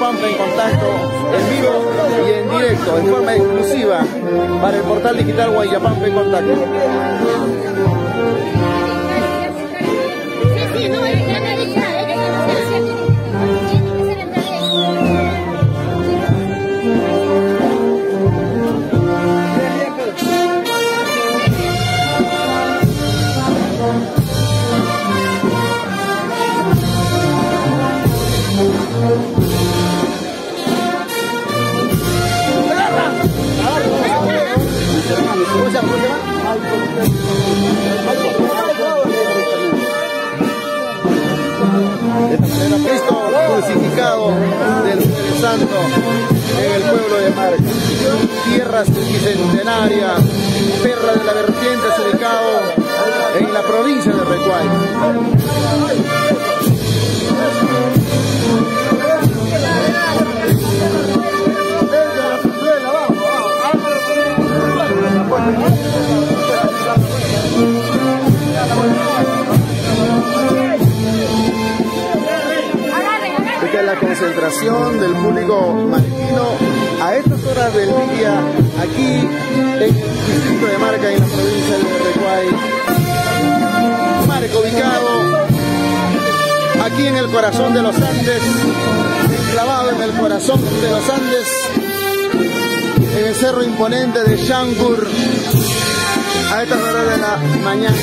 Pampa en contacto en vivo y en directo, en forma exclusiva, para el portal digital Guayapampa en contacto. Crucificado del Santo en el pueblo de Marca. Tierra bicentenaria, perra de la vertiente, es ubicado en la provincia de Recuay. Del público marquino a estas horas del día aquí en el distrito de Marca, en la provincia de Recuay. Marca ubicado aquí en el corazón de los Andes, enclavado en el corazón de los Andes, en el cerro imponente de Shangur, a estas horas de la mañana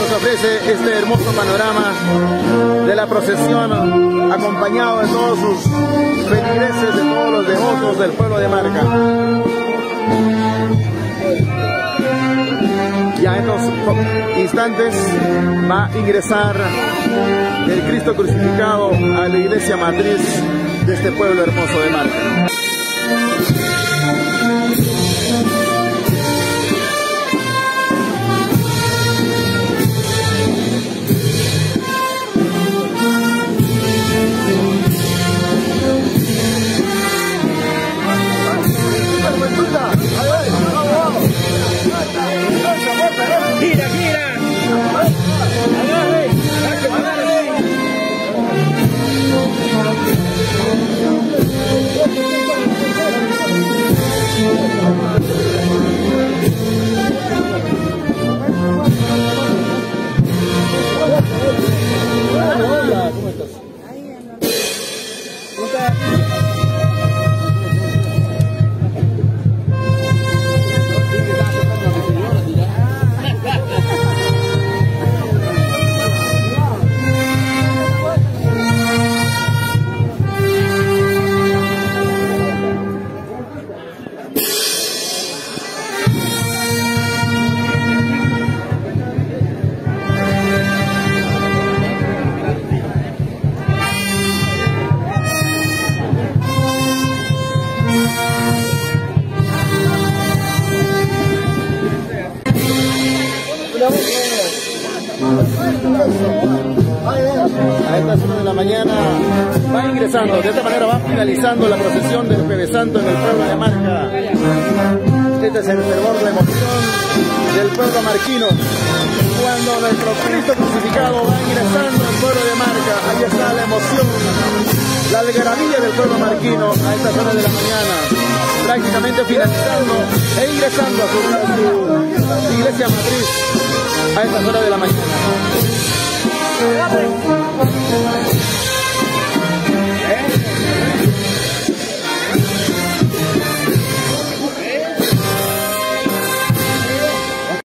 nos ofrece este hermoso panorama de la procesión acompañado de todos sus feligreses, de todos los devotos del pueblo de Marca. Ya en estos instantes va a ingresar el Cristo crucificado a la iglesia matriz de este pueblo hermoso de Marca. De esta manera va finalizando la procesión del Jueves Santo en el pueblo de Marca. Este es el fervor, la emoción del pueblo marquino. Cuando nuestro Cristo crucificado va ingresando al pueblo de Marca, ahí está la emoción, la algarabía del pueblo marquino a estas horas de la mañana, prácticamente finalizando e ingresando a su, a su iglesia matriz a estas horas de la mañana. है